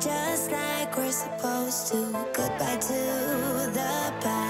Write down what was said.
just like we're supposed to. Goodbye to the past.